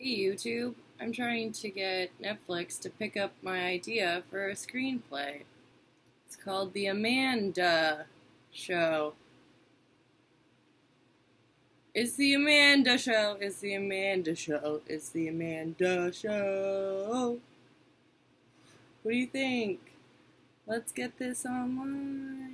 Hey YouTube, I'm trying to get Netflix to pick up my idea for a screenplay. It's called The Amanda Show. It's the Amanda Show. It's the Amanda Show. It's the Amanda Show. What do you think? Let's get this online.